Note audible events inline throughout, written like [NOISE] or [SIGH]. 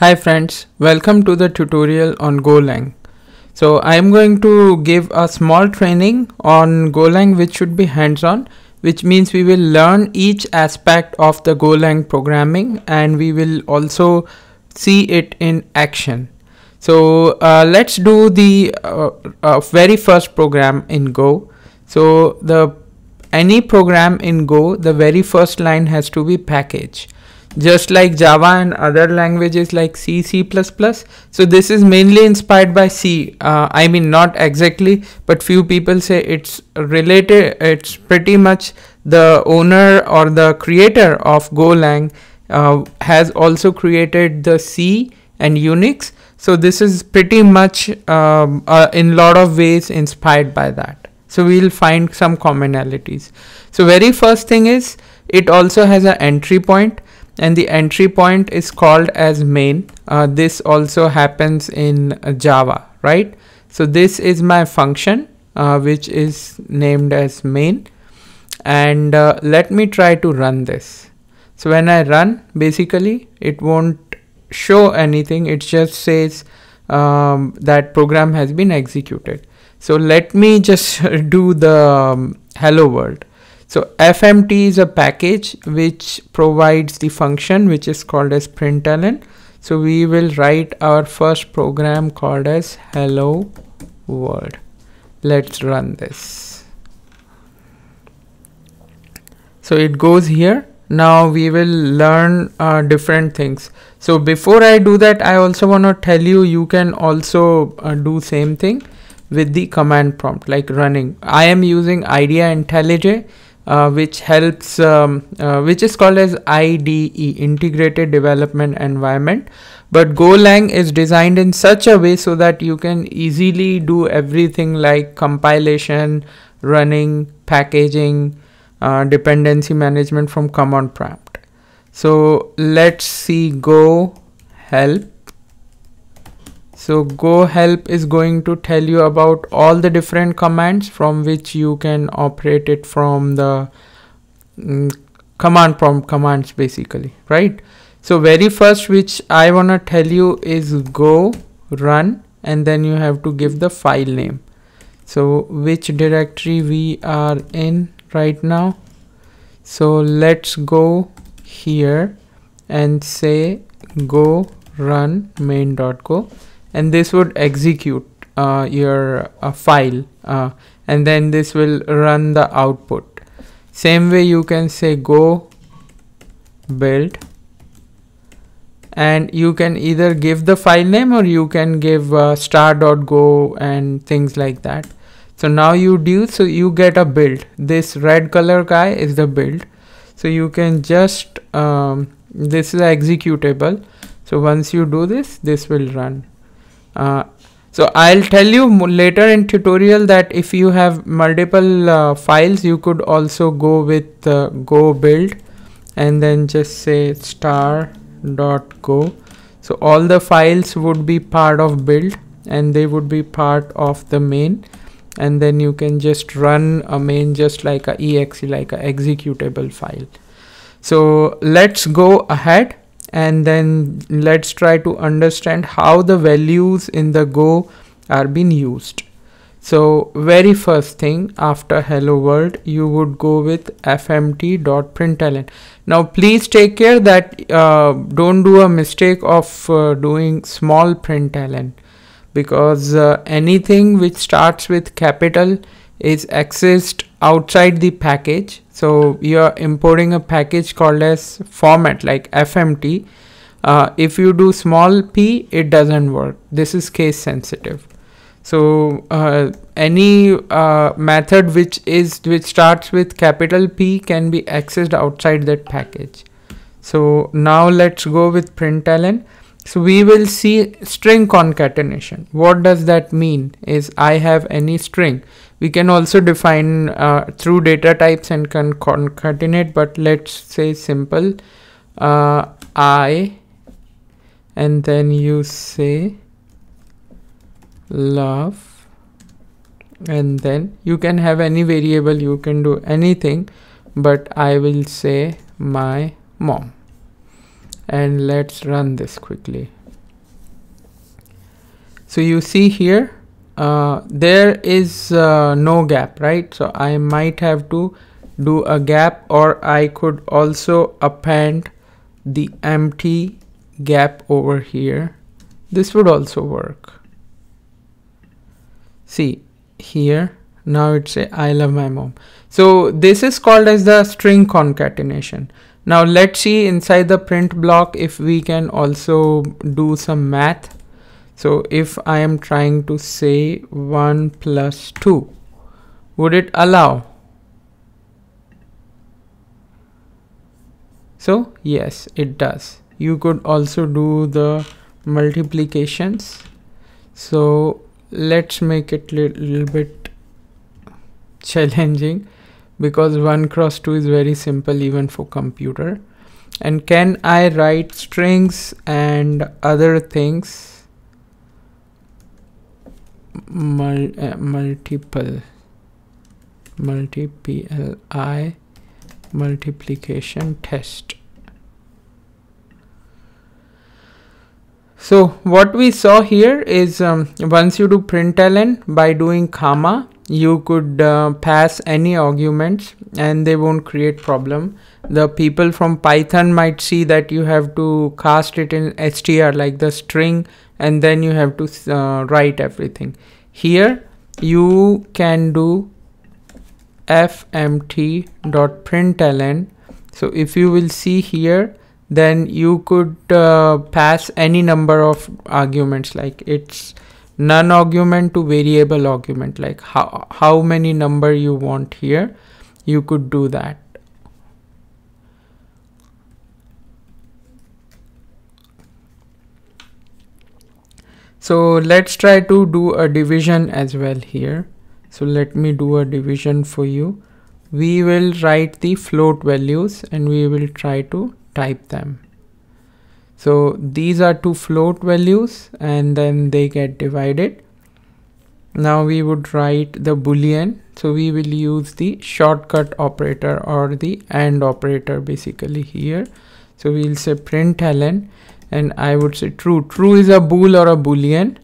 Hi friends, welcome to the tutorial on Golang. So I am going to give a small training on Golang which should be hands-on which means we will learn each aspect of the Golang programming and we will also see it in action. So uh, let's do the uh, uh, very first program in Go. So the any program in Go, the very first line has to be package just like Java and other languages like C, C++. So this is mainly inspired by C. Uh, I mean, not exactly, but few people say it's related. It's pretty much the owner or the creator of Golang uh, has also created the C and Unix. So this is pretty much um, uh, in lot of ways inspired by that. So we'll find some commonalities. So very first thing is it also has an entry point and the entry point is called as main. Uh, this also happens in Java, right? So this is my function uh, which is named as main and uh, let me try to run this. So when I run basically it won't show anything it just says um, that program has been executed. So let me just [LAUGHS] do the um, hello world. So FMT is a package which provides the function which is called as println. So we will write our first program called as hello world. Let's run this. So it goes here. Now we will learn uh, different things. So before I do that, I also want to tell you, you can also uh, do same thing with the command prompt like running. I am using IDEA IntelliJ uh, which helps um, uh, which is called as IDE integrated development environment. But Golang is designed in such a way so that you can easily do everything like compilation running packaging uh, dependency management from command prompt. So let's see go help so go help is going to tell you about all the different commands from which you can operate it from the mm, command prompt commands basically, right? So very first which I want to tell you is go run and then you have to give the file name. So which directory we are in right now. So let's go here and say go run main.go and this would execute uh, your uh, file uh, and then this will run the output. Same way you can say go build and you can either give the file name or you can give uh, star.go and things like that. So now you do so you get a build. This red color guy is the build. So you can just um, this is executable. So once you do this this will run uh, so I'll tell you later in tutorial that if you have multiple uh, files you could also go with uh, go build and then just say star dot go. So all the files would be part of build and they would be part of the main and then you can just run a main just like a exe like a executable file. So let's go ahead and then let's try to understand how the values in the go are being used. So very first thing after hello world you would go with fmt.println now please take care that uh, don't do a mistake of uh, doing small println because uh, anything which starts with capital is accessed outside the package. So you're importing a package called as format like fmt uh, if you do small p it doesn't work. This is case sensitive. So uh, any uh, method which is which starts with capital p can be accessed outside that package. So now let's go with println so we will see string concatenation. What does that mean? Is i have any string we can also define uh, through data types and can concatenate but let's say simple uh, i and then you say love and then you can have any variable you can do anything but I will say my mom. And let's run this quickly. So you see here uh, there is uh, no gap right? So I might have to do a gap or I could also append the empty gap over here. This would also work. See here now it's I love my mom. So this is called as the string concatenation. Now let's see inside the print block if we can also do some math so if I am trying to say 1 plus 2, would it allow? So yes, it does. You could also do the multiplications. So let's make it a little, little bit challenging because 1 cross 2 is very simple even for computer. And can I write strings and other things mul uh, multiple multi pli multiplication test. So what we saw here is um, once you do println by doing comma you could uh, pass any arguments and they won't create problem. The people from python might see that you have to cast it in str like the string and then you have to uh, write everything. Here you can do fmt.println so if you will see here then you could uh, pass any number of arguments like it's none argument to variable argument like how how many number you want here you could do that. So let's try to do a division as well here. So let me do a division for you. We will write the float values and we will try to type them so these are two float values and then they get divided now we would write the boolean so we will use the shortcut operator or the AND operator basically here so we'll say println and I would say true. True is a bool or a boolean.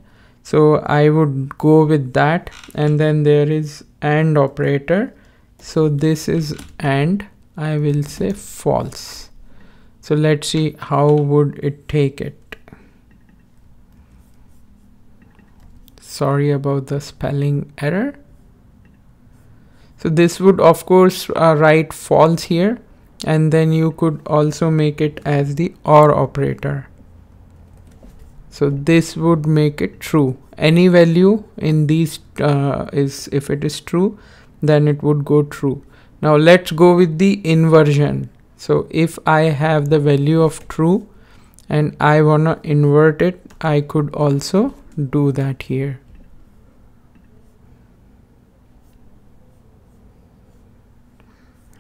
So I would go with that and then there is AND operator. So this is AND I will say false. So let's see how would it take it. Sorry about the spelling error. So this would of course uh, write false here and then you could also make it as the OR operator so this would make it true any value in these uh, is if it is true then it would go true now let's go with the inversion so if I have the value of true and I wanna invert it I could also do that here.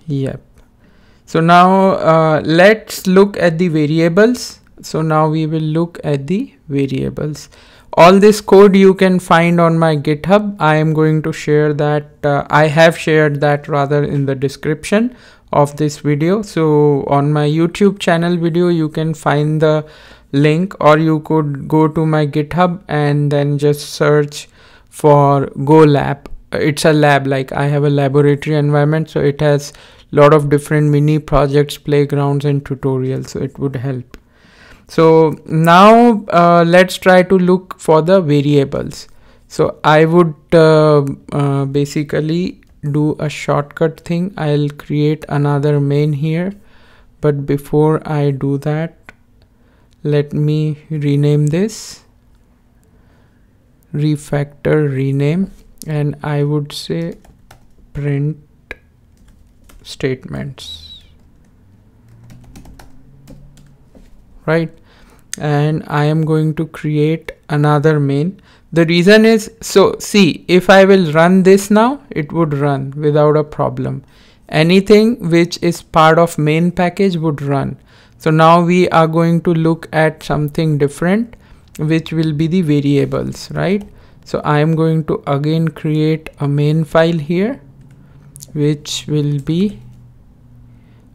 Yep. So now uh, let's look at the variables. So now we will look at the variables. All this code you can find on my github. I am going to share that uh, i have shared that rather in the description of this video. So on my youtube channel video you can find the link or you could go to my github and then just search for go lab it's a lab like i have a laboratory environment so it has lot of different mini projects playgrounds and tutorials so it would help. So now uh, let's try to look for the variables. So I would uh, uh, basically do a shortcut thing I'll create another main here. But before I do that let me rename this. Refactor rename. And I would say print statements. Right? And I am going to create another main the reason is so see if I will run this now it would run without a problem. Anything which is part of main package would run. So now we are going to look at something different which will be the variables right? So I am going to again create a main file here which will be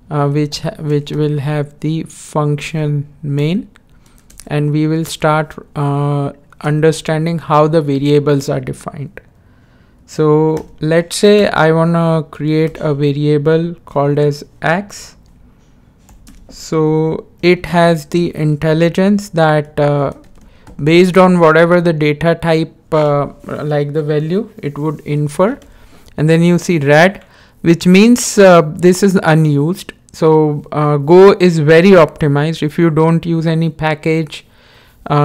uh, which which will have the function main. And we will start uh, understanding how the variables are defined. So let's say I want to create a variable called as x. So it has the intelligence that uh, based on whatever the data type uh, like the value it would infer and then you see red which means uh, this is unused so uh, go is very optimized if you don't use any package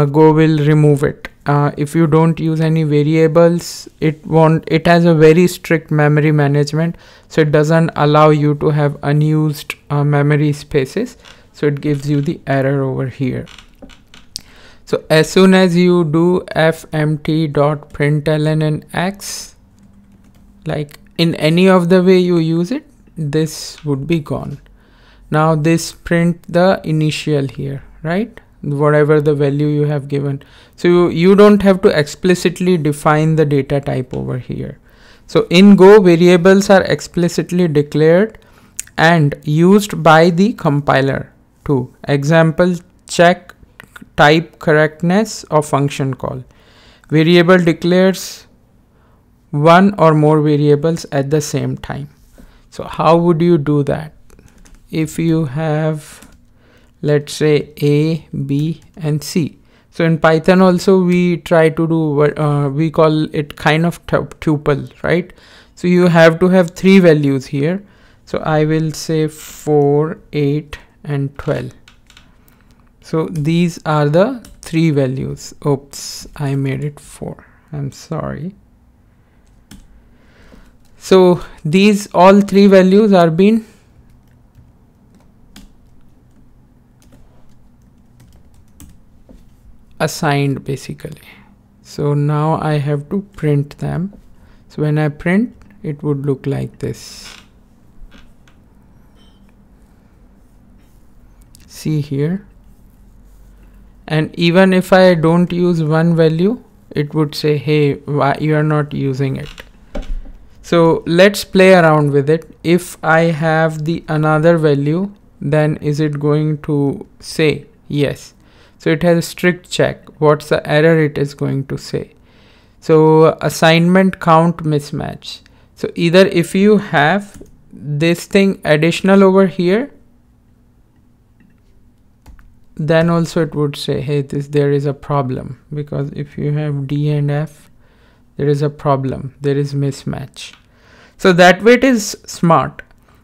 go will remove it. Uh, if you don't use any variables it won't it has a very strict memory management so it doesn't allow you to have unused uh, memory spaces. So it gives you the error over here. So as soon as you do fmt dot println and x like in any of the way you use it this would be gone. Now this print the initial here right whatever the value you have given. So you, you don't have to explicitly define the data type over here. So in go variables are explicitly declared and used by the compiler to example check type correctness of function call. Variable declares one or more variables at the same time. So how would you do that? If you have let's say a b and c. So in python also we try to do uh, we call it kind of tuple right? So you have to have three values here. So i will say 4 8 and 12 so these are the three values. Oops i made it 4 i'm sorry. So these all three values are being assigned basically. So now I have to print them. So when I print it would look like this. See here. And even if I don't use one value it would say hey why you are not using it? So let's play around with it. If I have the another value then is it going to say yes so it has a strict check. What's the error it is going to say? So assignment count mismatch. So either if you have this thing additional over here then also it would say hey this there is a problem. Because if you have d and f there is a problem. There is mismatch. So that way it is smart.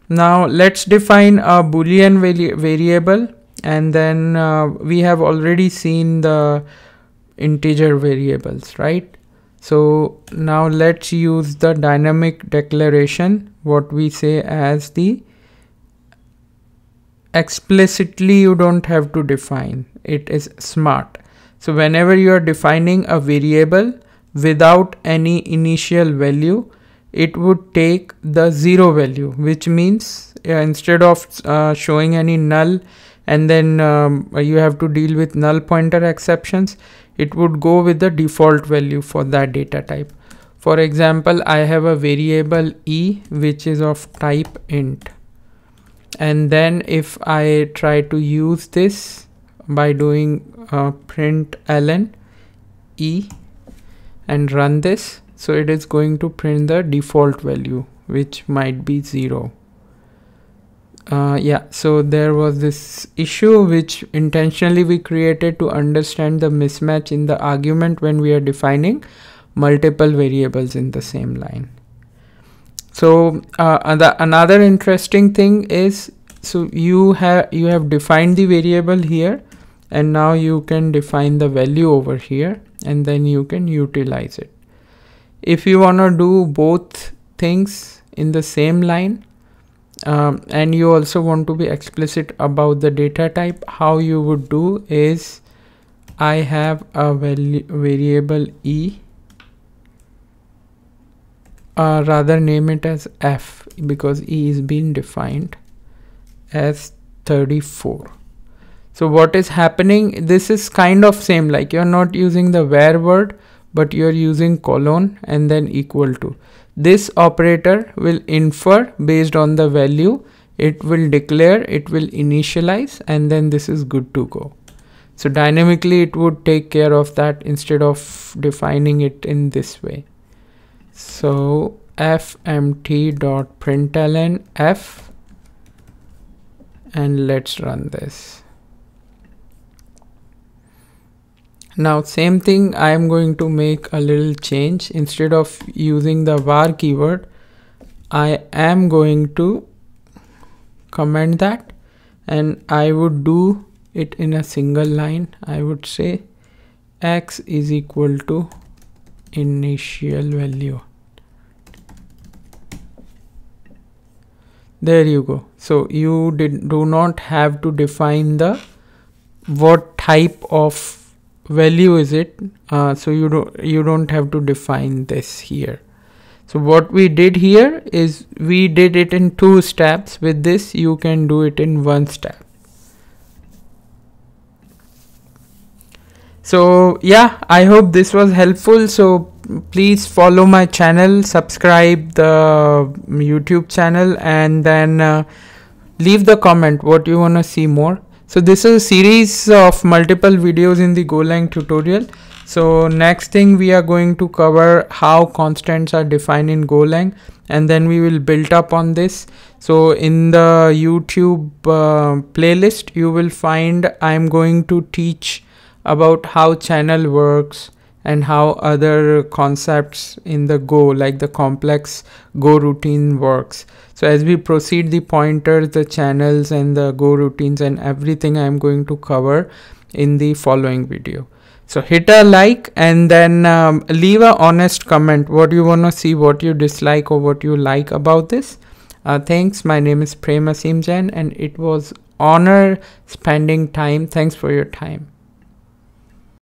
Now let's define a boolean vari variable and then uh, we have already seen the integer variables right? So now let's use the dynamic declaration what we say as the explicitly you don't have to define. It is smart. So whenever you are defining a variable without any initial value it would take the zero value which means uh, instead of uh, showing any null and then um, you have to deal with null pointer exceptions. It would go with the default value for that data type. For example I have a variable e which is of type int. And then if I try to use this by doing uh, print ln e and run this so it is going to print the default value which might be 0 uh, yeah so there was this issue which intentionally we created to understand the mismatch in the argument when we are defining multiple variables in the same line. So uh, the, another interesting thing is so you have you have defined the variable here and now you can define the value over here and then you can utilize it. If you want to do both things in the same line um, and you also want to be explicit about the data type. How you would do is I have a variable e uh, rather name it as f because e is being defined as 34 so what is happening this is kind of same like you're not using the where word but you're using colon and then equal to this operator will infer based on the value. It will declare it will initialize and then this is good to go. So dynamically it would take care of that instead of defining it in this way. So fmt.println f and let's run this now same thing I am going to make a little change. Instead of using the var keyword I am going to comment that. And I would do it in a single line. I would say x is equal to initial value. There you go. So you did do not have to define the what type of value is it? Uh, so you don't you don't have to define this here. So what we did here is we did it in two steps. With this you can do it in one step. So yeah i hope this was helpful. So please follow my channel subscribe the youtube channel and then uh, leave the comment. What you want to see more so this is a series of multiple videos in the golang tutorial. So next thing we are going to cover how constants are defined in golang and then we will build up on this. So in the youtube uh, playlist you will find i'm going to teach about how channel works and how other concepts in the Go, like the complex Go routine works. So as we proceed the pointers, the channels and the Go routines and everything I'm going to cover in the following video. So hit a like and then um, leave a honest comment what you want to see, what you dislike or what you like about this. Uh, thanks. My name is Prem Aseem Jain and it was honor spending time. Thanks for your time.